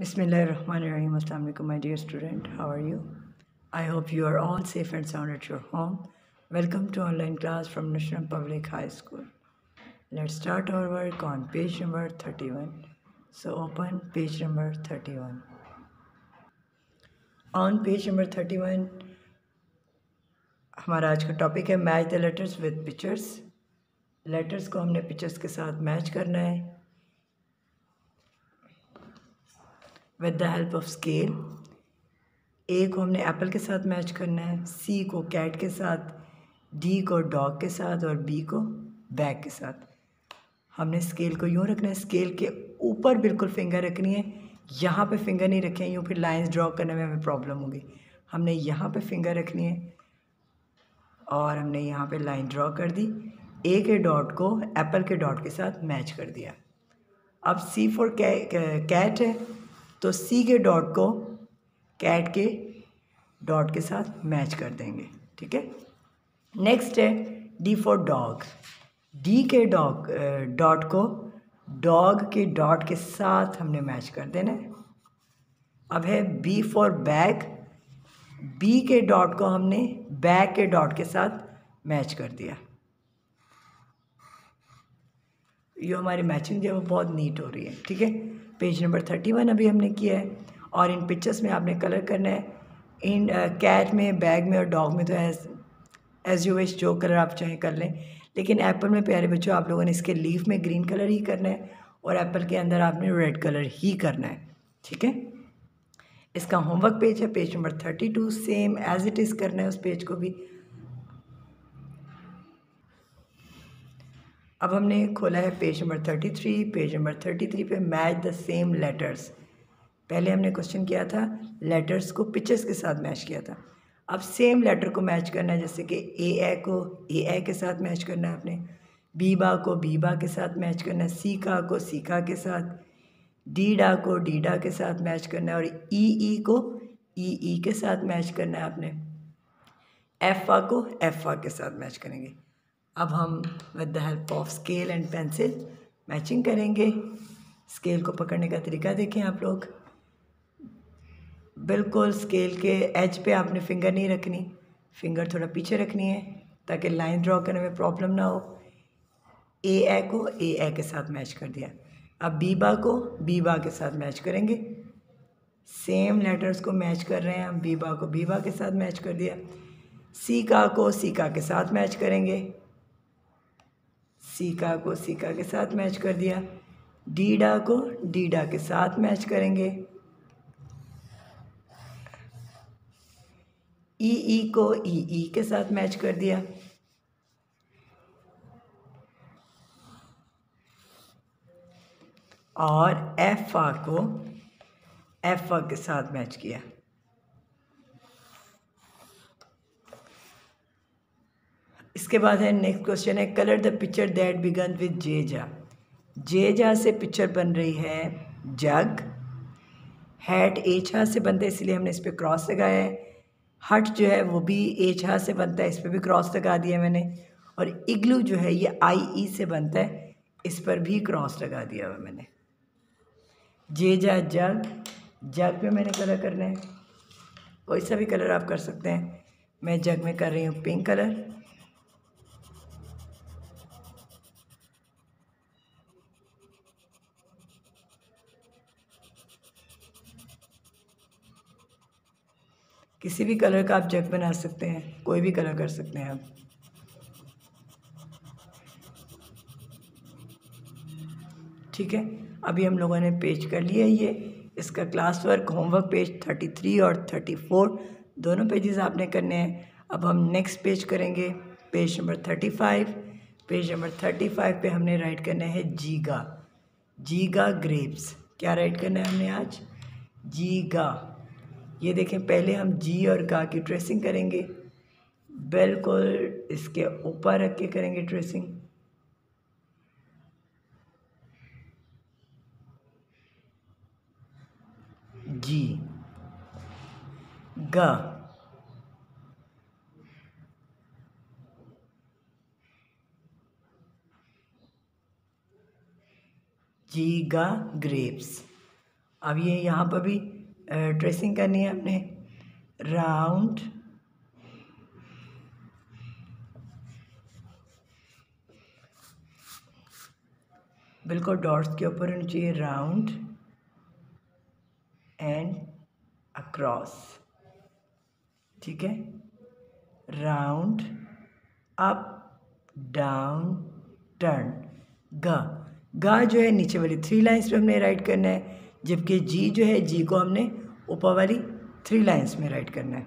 Bismillahirrahmanirrahim. Assalamu alaikum, my dear student. How are you? I hope you are all safe and sound at your home. Welcome to online class from National Public High School. Let's start our work on page number 31. So open page number 31. On page number 31 हमारा आज का topic है match the letters with pictures letters को हमने pictures के साथ match करना है with the help of scale A को हमने एप्पल के साथ मैच करना है सी को कैट के साथ डी को डॉग के साथ और बी को बैग के साथ। हमने स्केल को यूँ रखना है स्केल के ऊपर बिल्कुल फिंगर रखनी है, यहाँ पे फिंगर नहीं रखें, यूँ फिर लाइंस ड्रॉ करने में हमें प्रॉब्लम होगी। हमने यहाँ पे फिंगर रखनी है और हमने यहाँ पे लाइन ड्रॉ कर दी ए के डॉट को एप्पल के डॉट के साथ मैच कर दिया। अब सी फॉर कैट है तो सी के डॉट को कैट के डॉट के साथ मैच कर देंगे, ठीक है? नेक्स्ट है डी फॉर डॉग डी के डॉग डॉट को डॉग के डॉट के साथ हमने मैच कर देना है। अब है बी फॉर बैग बी के डॉट को हमने बैग के डॉट के साथ मैच कर दिया। ये हमारी मैचिंग जो है वो बहुत नीट हो रही है, ठीक है? पेज नंबर थर्टी वन अभी हमने किया है और इन पिक्चर्स में आपने कलर करना है। इन कैट uh, में बैग में और डॉग में तो एज एज यू विश जो कलर आप चाहें कर लें। लेकिन एप्पल में प्यारे बच्चों आप लोगों ने इसके लीफ में ग्रीन कलर ही करना है और एप्पल के अंदर आपने रेड कलर ही करना है। ठीक है? इसका होमवर्क पेज है page number thirty two same as it is करना है उस पेज को भी। अब हमने खोला है page number thirty three page number thirty three पे मैच द सेम लेटर्स पहले हमने क्वेश्चन किया था लेटर्स को पिक्चर्स के साथ मैच किया था. अब सेम लेटर को मैच करना है, जैसे कि ए ए को ए ए के साथ मैच करना है आपने. बीबा को बीबा के साथ मैच करना है. सीका को सीका के साथ. डी डा को डी डा के साथ मैच करना है और ई ई को ई ई के साथ मैच करना है आपने. एफ़ आ को एफ़ आ के साथ मैच करेंगे. अब हम with the help of scale and pencil matching करेंगे। स्केल को पकड़ने का तरीका देखें आप लोग। बिल्कुल स्केल के एज पे आपने फिंगर नहीं रखनी। फिंगर थोड़ा पीछे रखनी है, ताकि लाइन ड्रॉ करने में प्रॉब्लम ना हो। ए ए को ए ए के साथ मैच कर दिया। अब बीबा को बीबा के साथ मैच करेंगे। सेम लेटर्स को मैच कर रहे हैं हम। बीबा को बीबा के साथ मैच कर दिया। सीका को सीका के साथ मैच करेंगे। सीका को सीका के साथ मैच कर दिया। डीडा को डीडा के साथ मैच करेंगे। ई ई को ई ई के साथ मैच कर दिया। और एफ़ आ को एफ़ आ के साथ मैच किया। इसके बाद है नेक्स्ट क्वेश्चन है colour the picture that begin with J जा जे जा से पिक्चर बन रही है जग हैट एछा से बनता है, इसलिए हमने इस पर क्रॉस लगाया है. हट जो है वो भी एछा से बनता है, इस पर भी क्रॉस लगा दिया मैंने. और इग्लू जो है ये आई ई से बनता है, इस पर भी क्रॉस लगा दिया हुआ मैंने. जे जा जग जग पे मैंने कलर करना है. कोई सा भी कलर आप कर सकते हैं. मैं जग में कर रही हूँ पिंक कलर किसी भी कलर का आप जग बना सकते हैं, कोई भी कलर कर सकते हैं आप। ठीक है? अभी हम लोगों ने पेज कर लिया ये। इसका class work homework page thirty three और थर्टी फोर दोनों पेजेस आपने करने हैं। अब हम नेक्स्ट पेज करेंगे page number thirty five page number thirty five पे हमने राइट करना है जीगा। जीगा ग्रेप्स क्या राइट करना है हमने आज? जीगा। ये देखें, पहले हम जी और गा की ट्रेसिंग करेंगे। बिल्कुल इसके ऊपर रख के करेंगे ट्रेसिंग जी ग जी गा ग्रेप्स अब ये यहाँ पर भी ट्रेसिंग करनी है अपने। राउंड। बिल्कुल डॉट्स के ऊपर होनी चाहिए राउंड एंड अक्रॉस। ठीक है? Round up, down, turn. गा। गा जो है, नीचे वाली थ्री लाइंस पे हमने राइट करना है। जबकि जी जो है जी को हमने ऊपर वाली थ्री लाइंस में राइट करना है।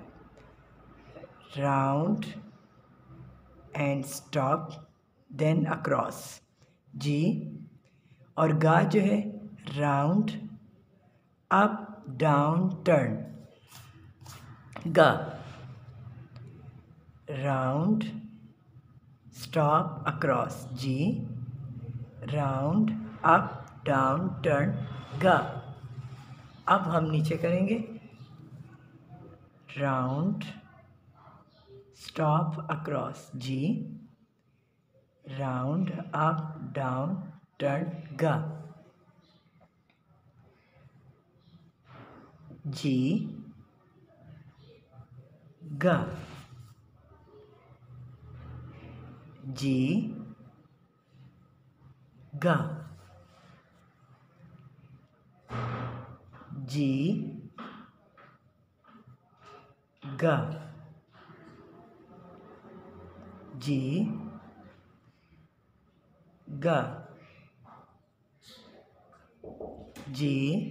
Round and stop then across G और गा जो है राउंड अप डाउन टर्न गा round stop across G round up down turn गा अब हम नीचे करेंगे। Round stop across G round up down turn गा जी गा जी गा जी गा। जी गा। G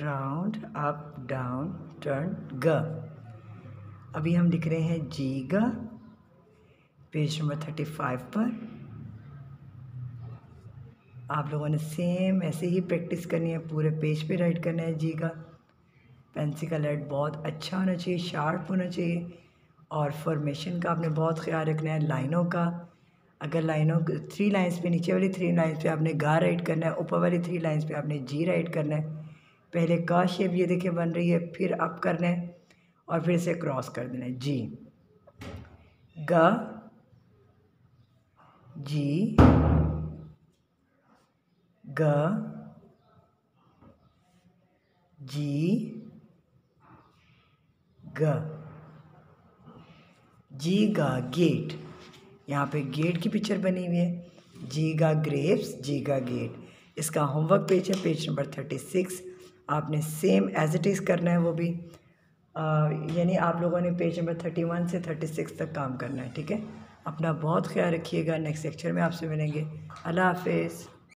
round up, down, turn, ग। अभी हम लिख रहे हैं जी ग, पेज नंबर थर्टी फाइव पर। आप लोगों ने सेम ऐसे ही प्रैक्टिस करनी है, पूरे पेज पे राइट करना है जी का। पेंसिल का लेड बहुत अच्छा होना चाहिए शार्प होना चाहिए और फॉर्मेशन का आपने बहुत ख्याल रखना है, लाइनों का। अगर लाइनों थ्री लाइंस पे, नीचे वाली थ्री लाइंस पे आपने गा राइट करना है, ऊपर वाली थ्री लाइंस पे आपने जी राइट करना है। पहले का शेप ये देखिए बन रही है, फिर अप करना है और फिर इसे क्रॉस कर देना है, जी। ग, जी। ग, जी ग। जी गा गेट। यहाँ पे गेट की पिक्चर बनी हुई है। जी गा ग्रेप्स जी गा गेट। इसका होमवर्क पेज है पेज नंबर थर्टी सिक्स आपने सेम एज इट इज़ करना है वो भी। यानी आप लोगों ने पेज नंबर थर्टी वन से थर्टी सिक्स तक काम करना है, ठीक है? अपना बहुत ख्याल रखिएगा। नेक्स्ट लेक्चर में आपसे मिलेंगे। अल्लाह हाफिज़।